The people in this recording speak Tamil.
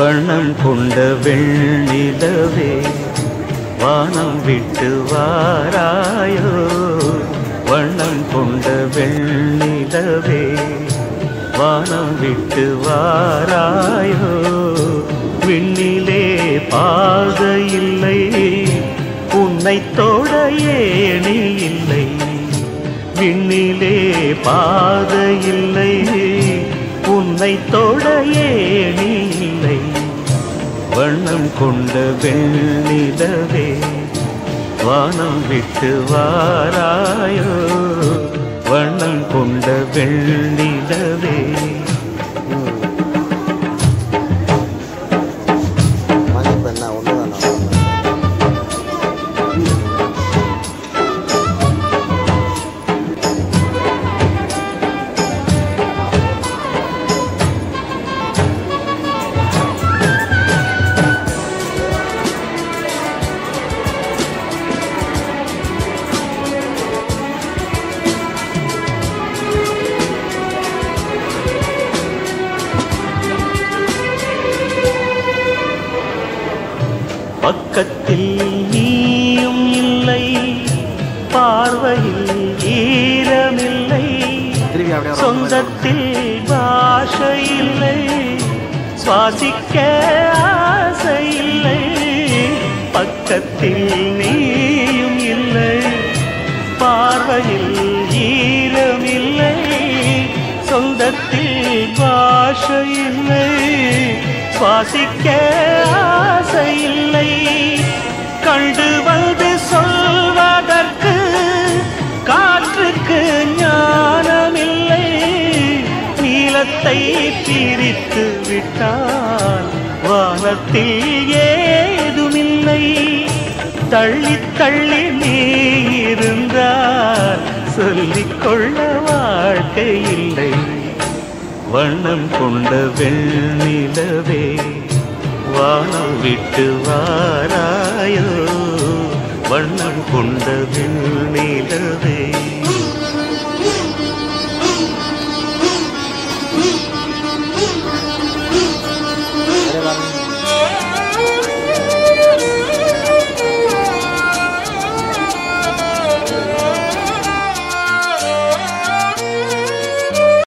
வண்ணம் கொண்ட வெள்ளிலவே வானம் விட்டு வாராயோ? வண்ணம் கொண்ட வெள்ளிலவே வானம் விட்டு வாராயோ? விண்ணிலே பாத இல்லை உன்னை தோட ஏணி இல்லை. விண்ணிலே பாத இல்லை உன்னை தொட ஏணி இல்லை. வண்ணம் கொண்ட வெண்ணிலவே வானம் விட்டு வாராயோ? வண்ணம் கொண்ட வெண்ணிலவே பக்கத்தில் நீயும் இல்லை பார்வையில் ஈரமில்லை. சொந்தத்தில் பாஷை இல்லை சுவாசிக்க ஆசை இல்லை பக்கத்தில் நீயும் இல்லை பார்வையில் ஈரமில்லை. சொந்தத்தில் பாஷை இல்லை சுவாசிக்க ஆசை இல்லை பிரித்து விட்டால் வானத்தில் ஏதுமில்லை. தள்ளி தள்ளி நீ இருந்தால் சொல்லிக்கொள்ள வாழ்க்கை இல்லை வண்ணம் கொண்ட வெண்ணிலவே வானம் விட்டு வாராயோ. வண்ணம் கொண்ட வெண்ணிலவே